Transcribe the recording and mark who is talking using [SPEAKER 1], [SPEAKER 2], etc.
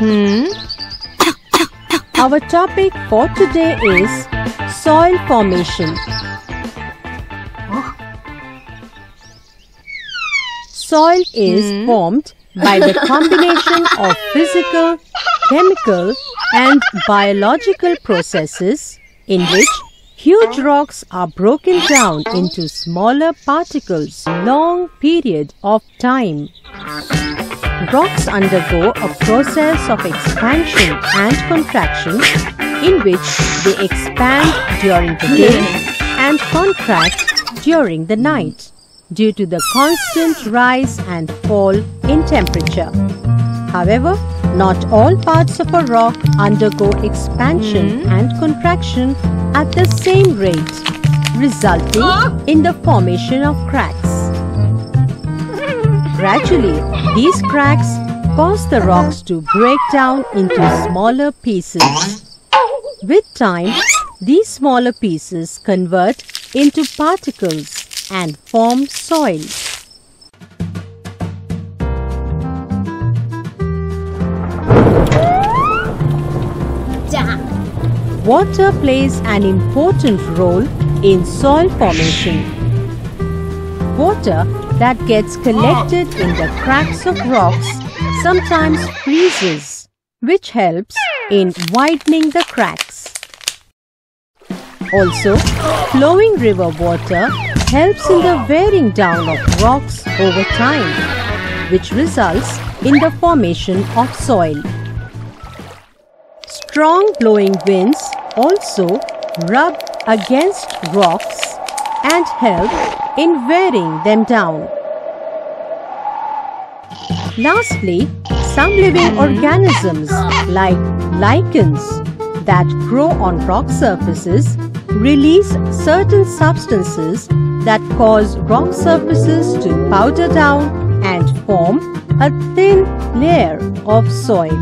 [SPEAKER 1] Hmm. Our topic for today is soil formation. Soil is hmm. formed by the combination of physical, chemical and biological processes in which huge rocks are broken down into smaller particles long period of time. Rocks undergo a process of expansion and contraction in which they expand during the day and contract during the night due to the constant rise and fall in temperature. However, not all parts of a rock undergo expansion hmm. and contraction at the same rate, resulting ah. in the formation of cracks. Gradually, these cracks cause the rocks to break down into smaller pieces. With time, these smaller pieces convert into particles and form soil. Water plays an important role in soil formation. Water that gets collected in the cracks of rocks sometimes freezes, which helps in widening the cracks. Also, flowing river water helps in the wearing down of rocks over time, which results in the formation of soil. Strong blowing winds also rub against rocks and help in wearing them down. Lastly, some living organisms like lichens that grow on rock surfaces release certain substances that cause rock surfaces to powder down and form a thin layer of soil.